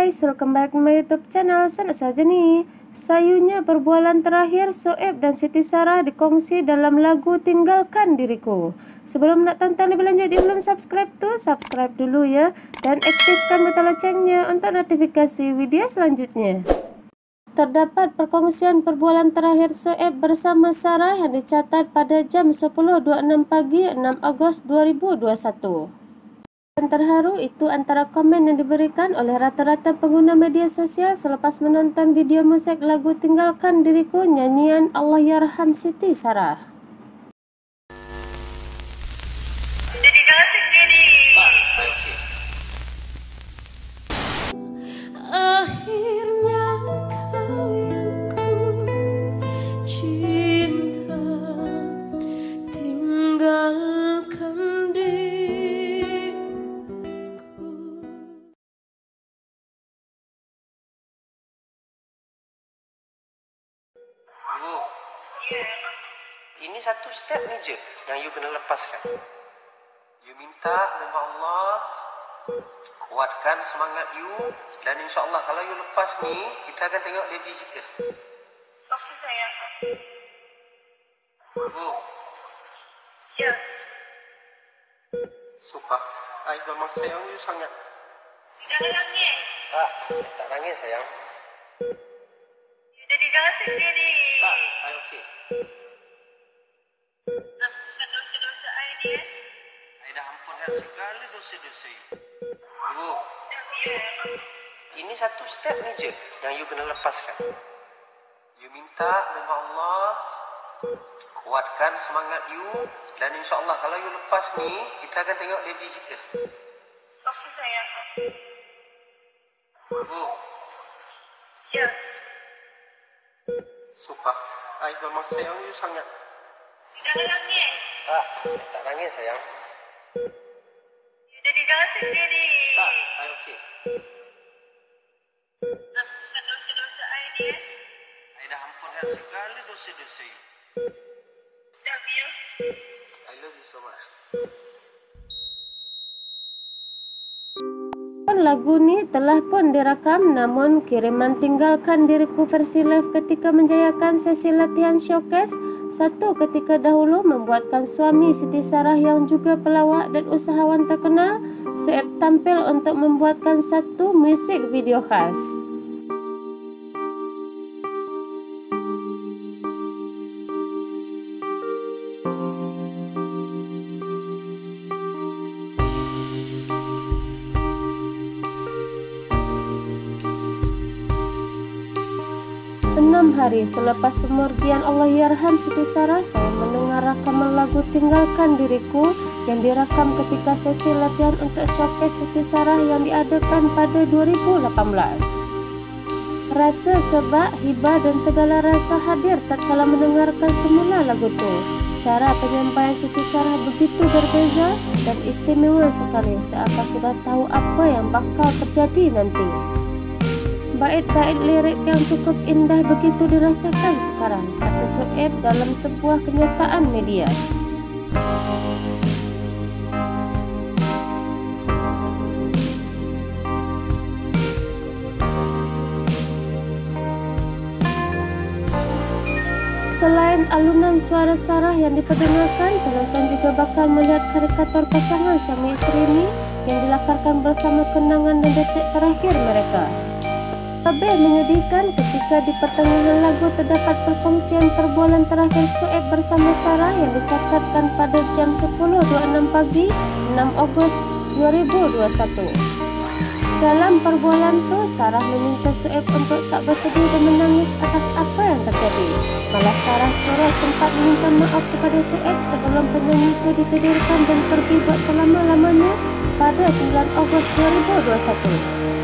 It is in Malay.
guys, welcome back to my YouTube channel. Sana saja nih. Sayunya perbualan terakhir Soeb dan Siti Sarah dikongsi dalam lagu Tinggalkan Diriku. Sebelum nak tonton lebih lanjut, belum subscribe tu, subscribe dulu ya dan aktifkan butang loncengnya untuk notifikasi video selanjutnya. Terdapat perkongsian perbualan terakhir Soeb bersama Sarah yang dicatat pada jam 10.26 pagi 6 Ogos 2021. Dan terharu itu antara komen yang diberikan oleh rata-rata pengguna media sosial selepas menonton video musik lagu Tinggalkan Diriku nyanyian Allah Yarham Siti Sarah. Ini satu step ni je yang you kena lepaskan. You minta dengan Allah kuatkan semangat you dan insya Allah kalau you lepas ni kita akan tengok baby kita. Okey sayang. Bu, Ya. sumpah, I memang sayang you sangat. Jangan nangis. Tak, tak nangis sayang. Sendiri. Tak, I okey. Ampunkan dosa-dosa I ni eh. I dah ampunkan segala dosa-dosa you. Bu, Ya. ini satu step ni je yang you kena lepaskan. You minta dengan Allah kuatkan semangat you dan insya Allah kalau you lepas ni kita akan tengok baby kita. Okey sayang. Bu, Ya. Sumpah, I memang sayang you sangat. Jangan nangis. Tak, tak nangis sayang. Jadi jangan sendiri. Tak, I okey. Ampunkan dosa-dosa I ni eh. I dah ampunkan segala dosa-dosa you. Love you. I love you so much. Lagu ni telah pun dirakam namun kiriman tinggalkan diriku versi live ketika menjayakan sesi latihan showcase satu ketika dahulu membuatkan suami Siti Sarah yang juga pelawak dan usahawan terkenal Sueb tampil untuk membuatkan satu musik video khas. Enam hari selepas pemergian Allah Yarham Siti Sarah, saya mendengar rakaman lagu Tinggalkan Diriku yang dirakam ketika sesi latihan untuk showcase Siti Sarah yang diadakan pada 2018. Rasa sebab, hibah dan segala rasa hadir tatkala mendengarkan semula lagu itu. Cara penyampaian Siti Sarah begitu berbeza dan istimewa sekali seakan sudah tahu apa yang bakal terjadi nanti. Bait-bait lirik yang cukup indah begitu dirasakan sekarang, kata Soeb dalam sebuah kenyataan media. Selain alunan suara Sarah yang diperdengarkan, penonton juga bakal melihat karikatur pasangan suami isteri ini yang dilakarkan bersama kenangan dan detik terakhir mereka. Lebih menyedihkan ketika di pertengahan lagu terdapat perkongsian perbualan terakhir Soeb bersama Sarah yang dicatatkan pada jam 10.26 pagi 6 Ogos 2021. Dalam perbualan tu, Sarah meminta Soeb untuk tak bersedih dan menangis atas apa yang terjadi. Malah Sarah turut sempat meminta maaf kepada Soeb sebelum penyanyi itu ditidurkan dan pergi buat selama-lamanya pada 9 Ogos 2021.